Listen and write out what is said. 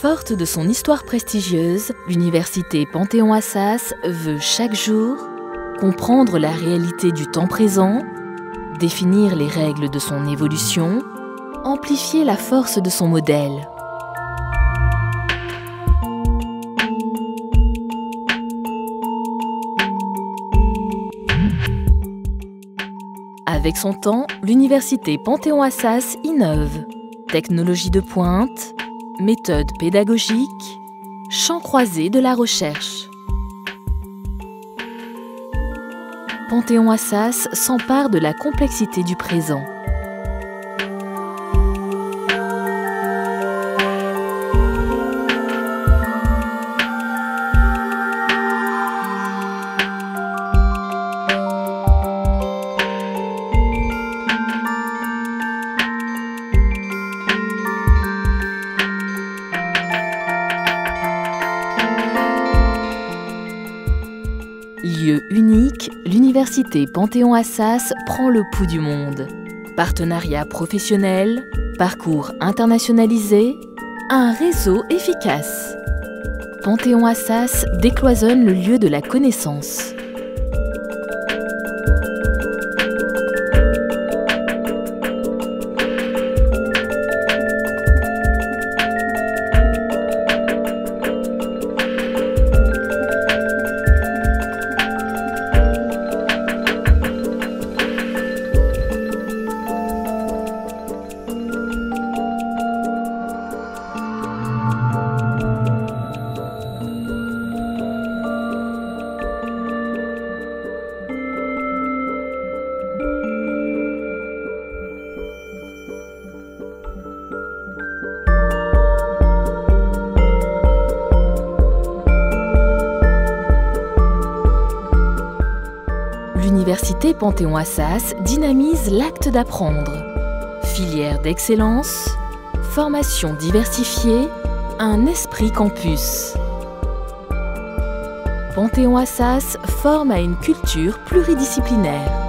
Forte de son histoire prestigieuse, l'université Panthéon-Assas veut chaque jour comprendre la réalité du temps présent, définir les règles de son évolution, amplifier la force de son modèle. Avec son temps, l'université Panthéon-Assas innove. Technologie de pointe, méthode pédagogique, champ croisé de la recherche. Panthéon-Assas s'empare de la complexité du présent. Lieu unique, l'université Panthéon-Assas prend le pouls du monde. Partenariat professionnel, parcours internationalisé, un réseau efficace. Panthéon-Assas décloisonne le lieu de la connaissance. L'université Panthéon-Assas dynamise l'acte d'apprendre. Filière d'excellence, formation diversifiée, un esprit campus. Panthéon-Assas forme à une culture pluridisciplinaire.